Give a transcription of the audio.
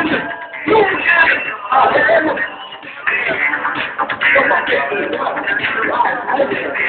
makeke